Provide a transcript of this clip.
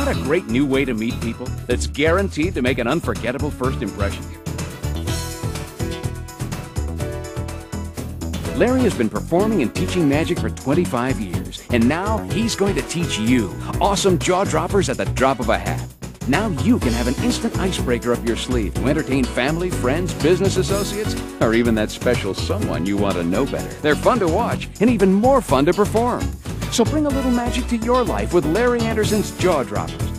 Want a great new way to meet people that's guaranteed to make an unforgettable first impression? Larry has been performing and teaching magic for 25 years, and now he's going to teach you awesome jaw droppers at the drop of a hat. Now you can have an instant icebreaker up your sleeve to entertain family, friends, business associates, or even that special someone you want to know better. They're fun to watch and even more fun to perform. So bring a little magic to your life with Larry Anderson's Jaw Droppers.